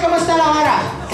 como está la vara.